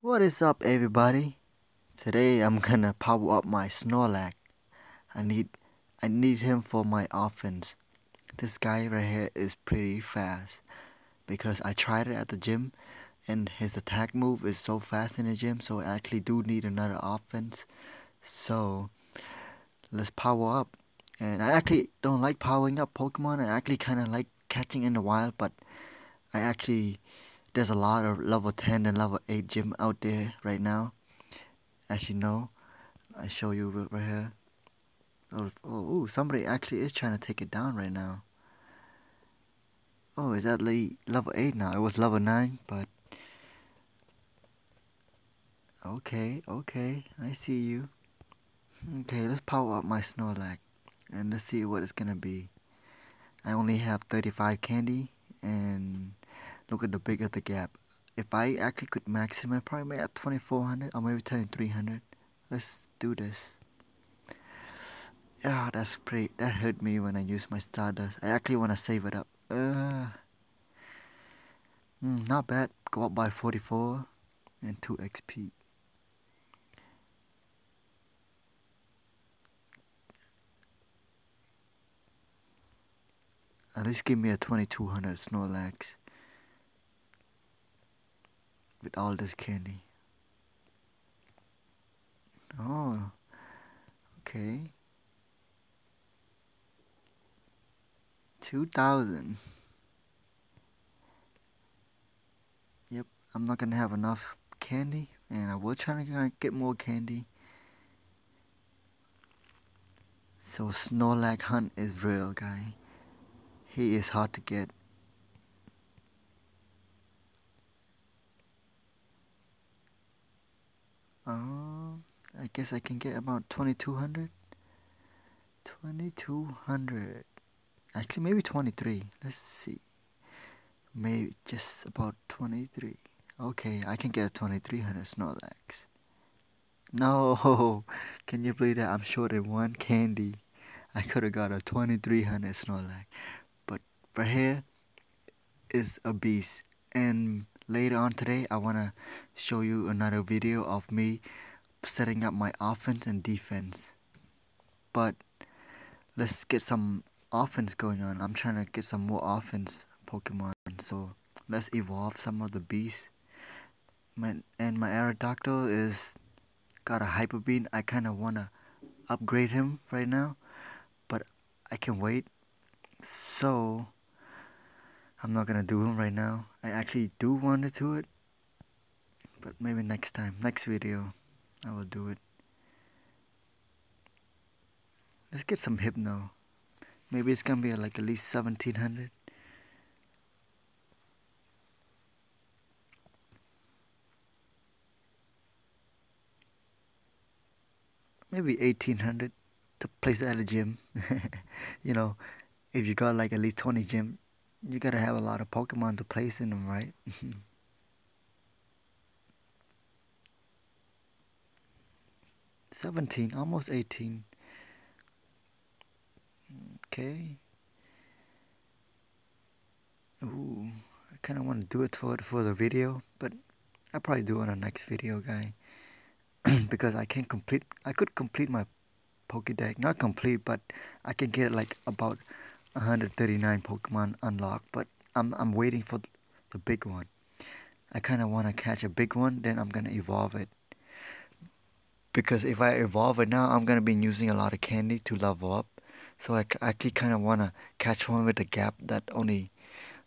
What is up everybody? Today I'm gonna power up my Snorlax. I need I need him for my offense. This guy right here is pretty fast because I tried it at the gym and his attack move is so fast in the gym so I actually do need another offense. So let's power up. And I actually don't like powering up Pokemon. I actually kinda like catching in the wild but I actually there's a lot of level 10 and level 8 gym out there right now. As you know I show you right here. Oh, oh somebody actually is trying to take it down right now. Oh is that level 8 now it was level 9 but okay okay I see you. Okay let's power up my Snorlax and let's see what it's gonna be. I only have 35 candy and look at the big of the gap. If I actually could max him, I probably at 2400 or maybe 2300. Let's do this. Yeah, that's pretty. That hurt me when I used my Stardust. I actually want to save it up. Uh, mm, not bad. Go up by 44 and 2 XP. At least give me a 2200 Snorlax with all this candy. Oh, okay. 2000. Yep, I'm not gonna have enough candy, and I will try to get more candy. So Snorlax hunt is real, guy. He is hard to get. I guess I can get about 2200. 2200. Actually, maybe 23. Let's see. Maybe just about 23. Okay, I can get a 2300 Snorlax. No, can you believe that I'm short in one candy? I could have got a 2300 Snorlax. But for here is a beast. And later on today I want to show you another video of me setting up my offense and defense. But let's get some offense going on. I'm trying to get some more offense Pokemon. So let's evolve some of the beasts. My, and my Aerodactyl is got a Hyper Beam. I kinda wanna upgrade him right now but I can wait. So I'm not gonna do him right now. I actually do want to do it, but maybe next time, next video, I will do it. Let's get some Hypno. Maybe it's gonna be like at least 1700. Maybe 1800 to place at a gym. you know, if you got like at least 20 gym you gotta have a lot of Pokemon to place in them, right? Seventeen, almost eighteen. Okay. Ooh, I kind of want to do it for for the video, but I'll probably do it on the next video, guy. because I can complete, I could complete my Pokédex, not complete, but I can get like about 139 Pokemon unlocked, but I'm, I'm waiting for the big one. I kind of want to catch a big one, then I'm going to evolve it. Because if I evolve it now, I'm going to be using a lot of candy to level up. So I actually kind of want to catch one with the gap that only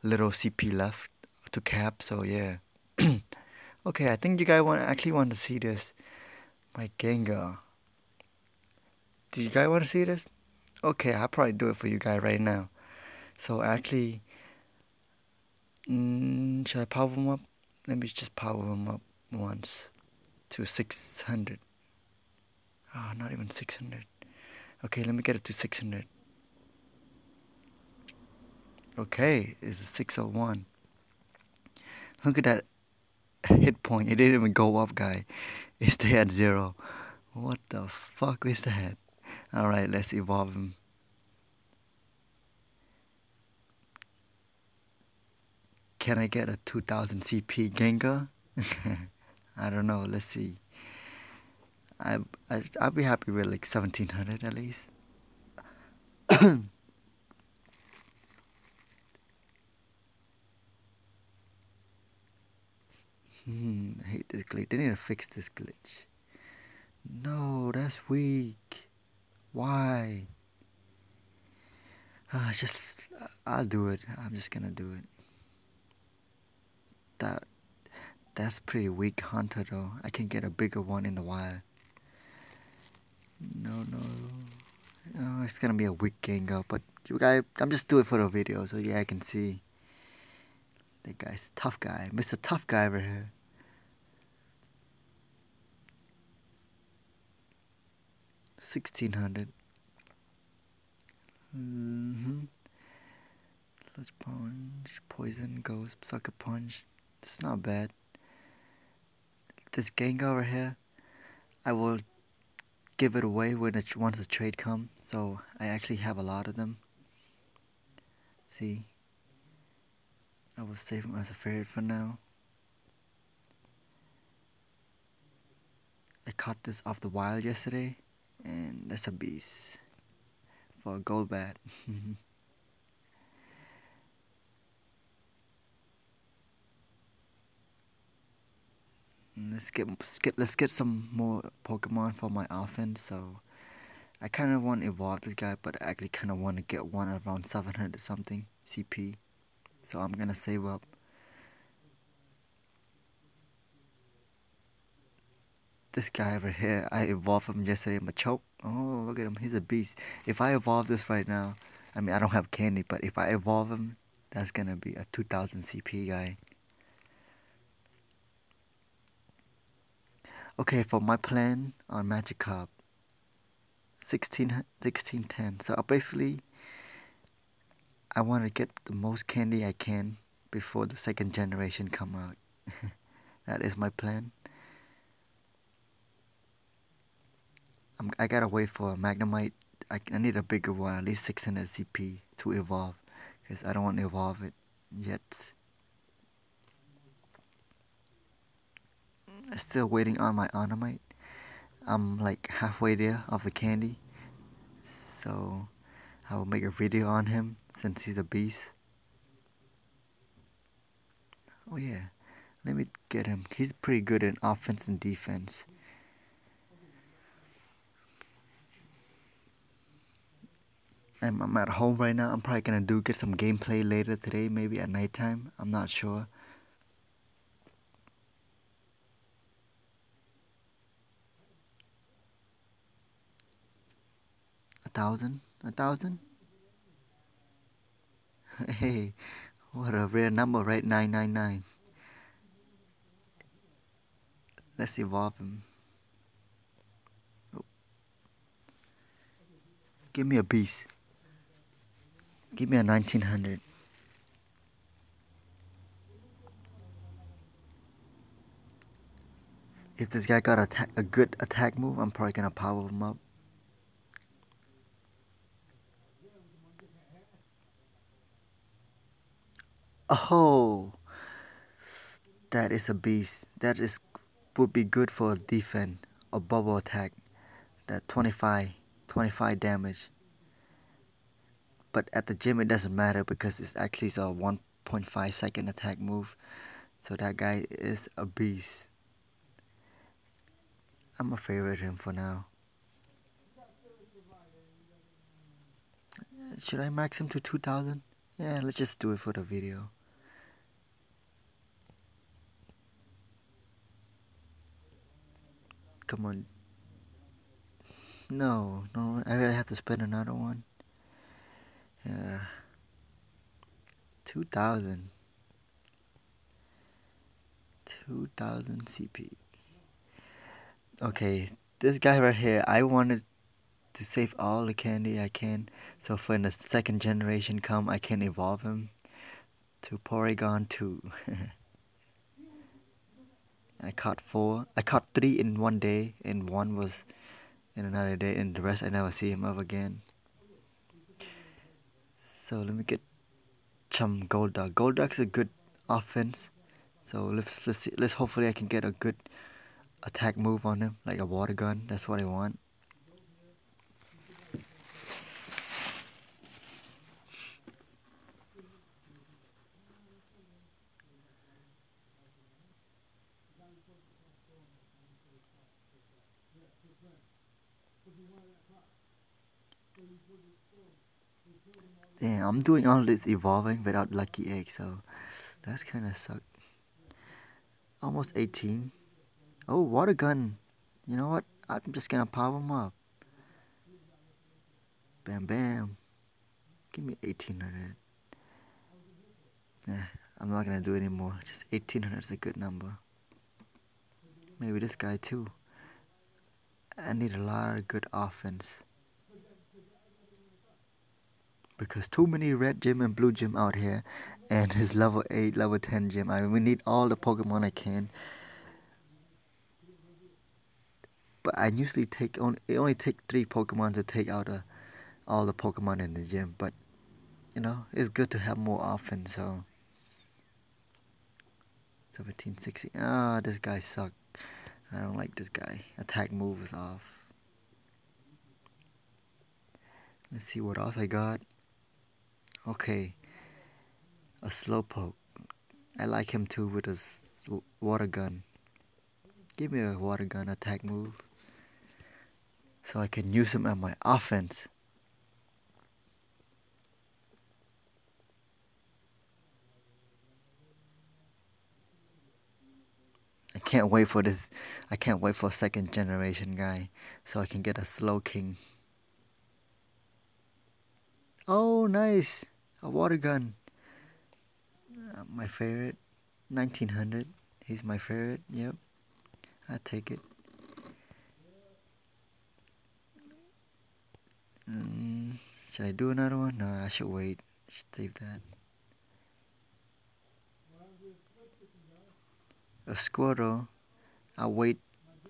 little CP left to cap, so yeah. okay, I think you guys want actually want to see this. My Gengar. Do you guys want to see this? okay I'll probably do it for you guys right now so actually mm, should I power them up let me just power them up once to 600 ah not even 600 okay let me get it to 600 okay it's a 601 look at that hit point it didn't even go up guy it stayed at zero what the fuck is that Alright, let's evolve him. Can I get a 2000 CP Gengar? I don't know. Let's see. I, I I'll be happy with like 1700 at least. Hmm, I hate this glitch. They need to fix this glitch. No, that's weak. Why? Uh, just, I'll do it. I'm just gonna do it. That, that's pretty weak Haunter though. I can get a bigger one in the wild. No, no. Oh, it's gonna be a weak Gengar, but you guys, I'm just doing it for the video so yeah, I can see. That guy's tough guy, Mr. Tough Guy over here. Sixteen hundred. Mm-hmm. Let's punch, poison, ghost, sucker punch. It's not bad. This Gengar over here, I will give it away when it once the trade come. So I actually have a lot of them. See, I will save him as a favorite for now. I caught this off the wild yesterday, and that's a beast for a Golbat. Mm, let's get, get let's get some more Pokemon for my offense. So I kind of want to evolve this guy, but I actually kind of want to get one around 700 something CP. So I'm gonna save up. This guy over here, I evolved him yesterday. Machoke. Oh, look at him. He's a beast. If I evolve this right now, I mean, I don't have candy, but if I evolve him, that's gonna be a 2000 CP guy. Okay, for my plan on Magikarp, 16, 1610. So basically, I want to get the most candy I can before the second generation come out. that is my plan. I'm, I gotta wait for a Magnemite. I, I need a bigger one, at least 600 CP to evolve. Because I don't want to evolve it yet. Still waiting on my Armamite. I'm like halfway there of the candy. So I will make a video on him since he's a beast. Oh yeah, let me get him. He's pretty good in offense and defense. I'm, I'm at home right now. I'm probably gonna do get some gameplay later today, maybe at nighttime. I'm not sure. Thousand? A thousand? Hey, what a rare number, right? 999. Let's evolve him. Oh. Give me a beast. Give me a 1900. If this guy got a, a good attack move, I'm probably gonna power him up. Oh, that is a beast. That is would be good for a defense or bubble attack. That 25, 25 damage. But at the gym it doesn't matter because it's actually a 1.5 second attack move. So that guy is a beast. I'm a favorite him for now. Should I max him to 2000? Yeah, let's just do it for the video. Come on. No, no, I really have to spend another one. Yeah. 2000. 2000 CP. Okay, this guy right here, I wanted to save all the candy I can. So for the second generation come, I can evolve him to Porygon 2. I caught four. I caught three in one day, and one was in another day, and the rest I never see him of again. So let me get some Golduck. Golduck's a good offense. So let's let's see, let's hopefully I can get a good attack move on him, like a water gun. That's what I want. Yeah, I'm doing all this evolving without lucky egg, so that's kind of suck. Almost 18. Oh, water gun. You know what? I'm just gonna power him up. Bam, bam. Give me 1800. Yeah, I'm not gonna do it anymore. Just 1800 is a good number. Maybe this guy too. I need a lot of good offense. Because too many red gym and blue gym out here and his level 8, level 10 gym. I mean, we need all the Pokemon I can. But I usually take only it only take three Pokemon to take out a, uh, all the Pokemon in the gym. But you know, it's good to have more often. So 1760. Ah, oh, this guy sucked. I don't like this guy. Attack move is off. Let's see what else I got. Okay. A Slowpoke. I like him too with his water gun. Give me a water gun attack move. So I can use him at my offense. Can't wait for this. I can't wait for second generation guy so I can get a Slowking. Oh, nice. A water gun. Uh, my favorite. 1900. He's my favorite. Yep. I take it. Mm, should I do another one? No, I should wait. I should save that. A Squirtle. I'll wait.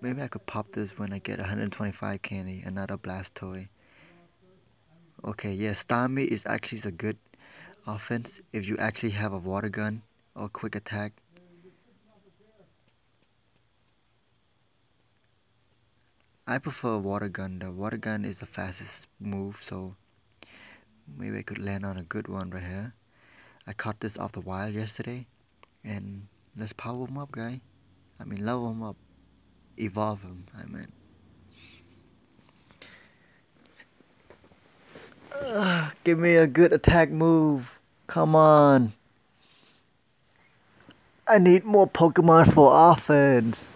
Maybe I could pop this when I get 125 candy. Another Blastoise. Okay, yeah, Starmie is actually a good offense if you actually have a water gun or quick attack. I prefer a water gun. The water gun is the fastest move, so maybe I could land on a good one right here. I caught this off the wild yesterday, and Let's power him up, guy. I mean, level him up. Evolve him, I mean. Uh, give me a good attack move. Come on. I need more Pokemon for offense.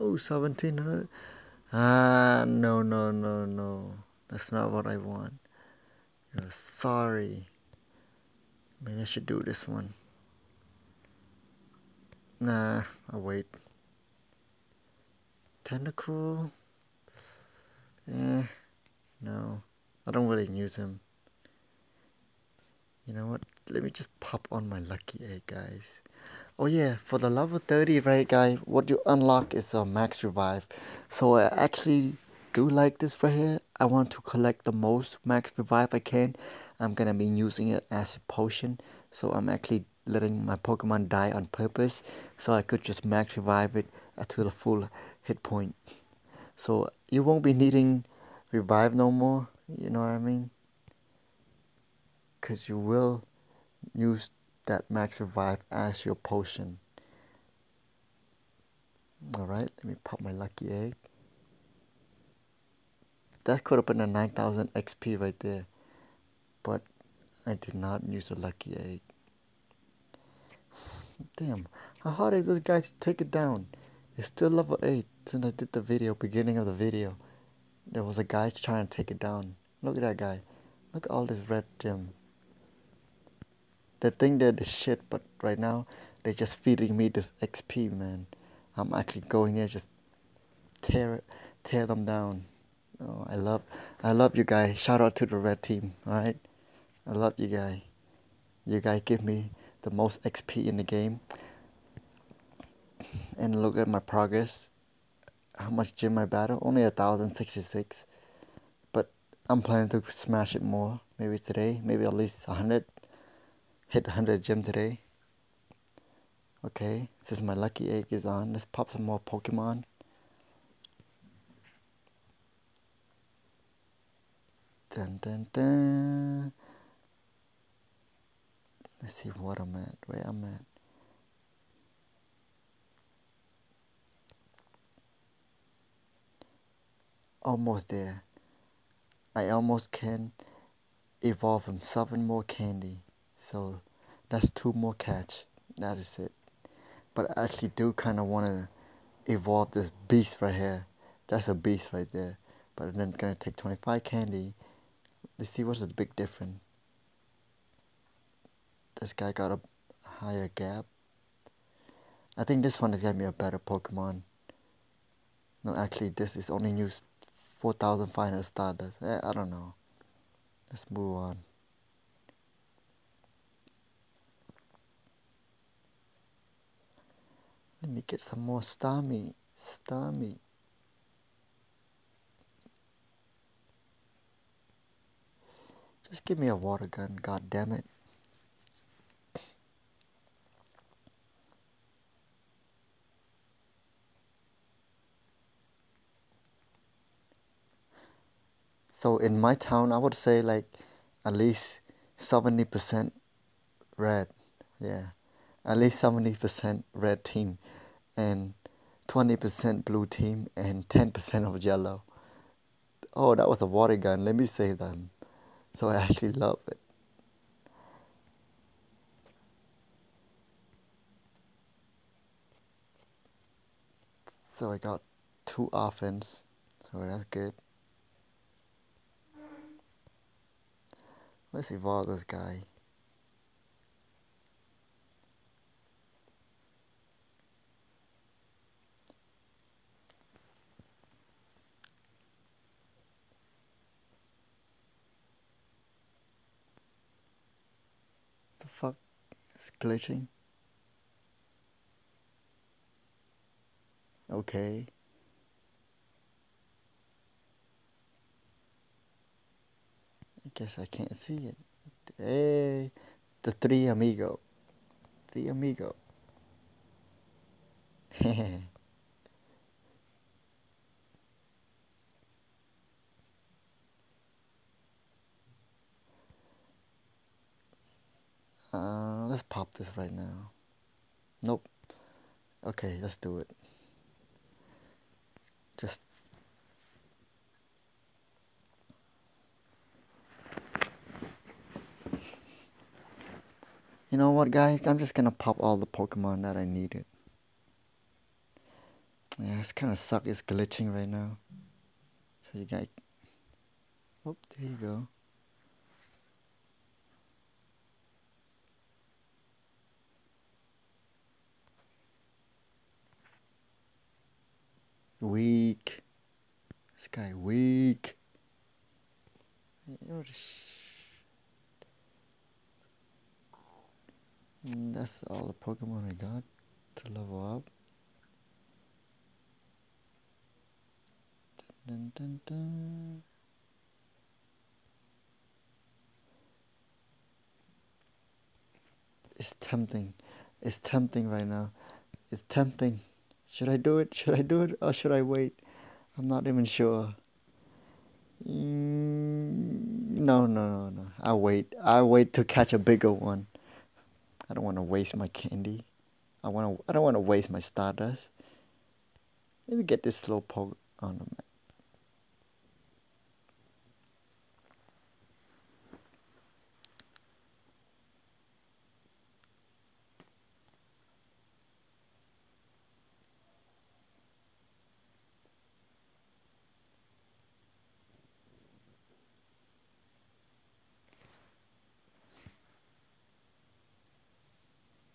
Oh, 1700. Ah, no, no, no, no. That's not what I want. You're sorry. Maybe I should do this one. Nah, I'll wait. Tentacruel? Eh, no. I don't really use him. You know what? Let me just pop on my lucky egg, guys. Oh yeah, for the level 30, right, guy, what you unlock is a max revive. So I actually do like this right here. I want to collect the most max revive I can. I'm gonna be using it as a potion. So I'm actually letting my Pokemon die on purpose. So I could just max revive it to the full hit point. So you won't be needing revive no more. You know what I mean? Because you will use that max revive as your potion. Alright, let me pop my lucky egg. That could have been a 9000 XP right there. But I did not use a lucky egg. Damn, how hard is this guy to take it down? It's still level 8 since I did the video, beginning of the video. There was a guy trying to take it down. Look at that guy. Look at all this red gem. They think they're the shit, but right now they're just feeding me this XP, man. I'm actually going there just tear tear them down. Oh, I love, I love you guys. Shout out to the red team. All right, I love you guys. You guys give me the most XP in the game. And look at my progress. How much gym I battle? Only a thousand sixty six. But I'm planning to smash it more. Maybe today. Maybe at least 100. Hit 100 gym today. Okay, since my lucky egg is on, let's pop some more Pokemon. Dun dun dun. Let's see what I'm at, where I'm at. Almost there. I almost can evolve from seven more candy. So that's two more catch. That is it. But I actually do kind of want to evolve this beast right here. That's a beast right there. But I'm gonna take 25 candy. Let's see what's the big difference. This guy got a higher gap. I think this one is gonna be a better Pokemon. No, actually, this is only used 4,500 Stardust. Eh, I don't know. Let's move on. Let me get some more Starmie. Starmie. Just give me a water gun, god damn it. So in my town, I would say like at least 70% red. Yeah, at least 70% red team and 20% blue team and 10% of yellow. Oh, that was a water gun. Let me say that. So I actually love it. So I got two offense. So that's good. Let's evolve this guy. Fuck is glitching? Okay. I guess I can't see it. Hey, the three amigo. Three amigo. uh, let's pop this right now. Nope. Okay, let's do it. Just You know what, guys? I'm just gonna pop all the Pokemon that I needed. Yeah, it's kind of suck. It's glitching right now. So you guys... Oh, there you go. Weak. This guy weak. And that's all the Pokemon I got to level up. Dun, dun, dun, it's tempting. It's tempting right now. It's tempting. Should I do it? Should I do it or should I wait? I'm not even sure. Mm, no, no, no, no. I'll wait. I'll wait to catch a bigger one. I don't want to waste my candy. I want to. I don't want to waste my Stardust. Let me get this Slowpoke on the map.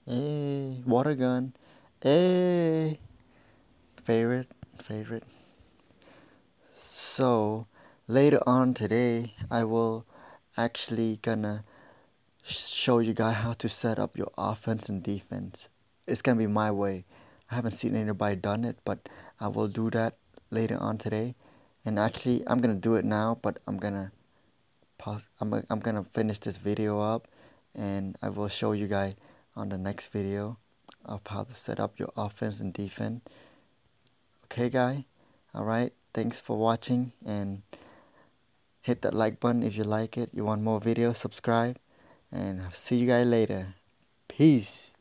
Hey, water gun. Hey, favorite, favorite. So later on today, I will actually gonna show you guys how to set up your offense and defense. It's gonna be my way. I haven't seen anybody done it, but I will do that later on today. And actually, I'm gonna do it now, but I'm gonna pause I'm, I'm gonna finish this video up and I will show you guys on the next video of how to set up your offense and defense. Okay guy? Alright thanks for watching and hit that like button if you like it. You want more videos? Subscribe and I'll see you guys later. Peace